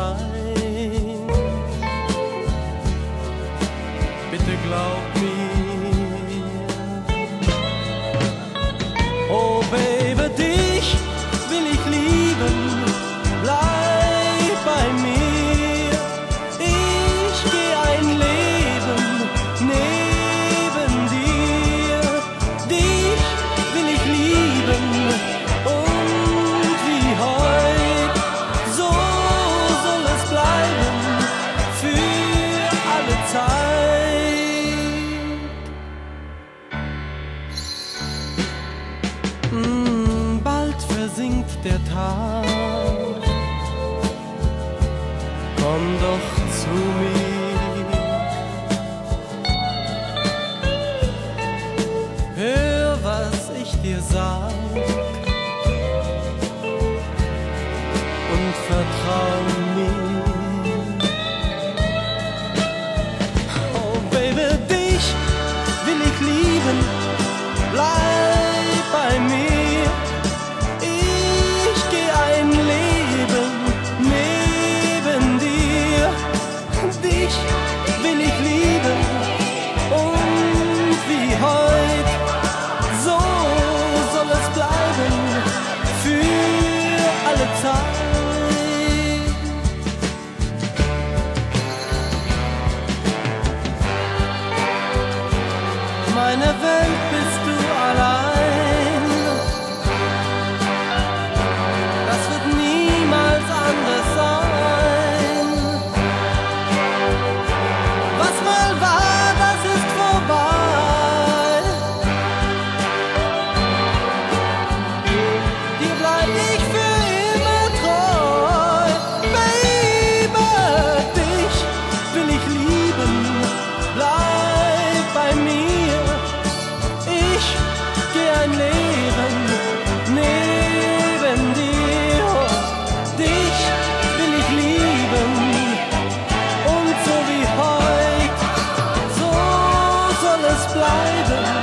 side sinkt der Tag. Komm doch zu mir. Hör, was ich dir sag. Yeah.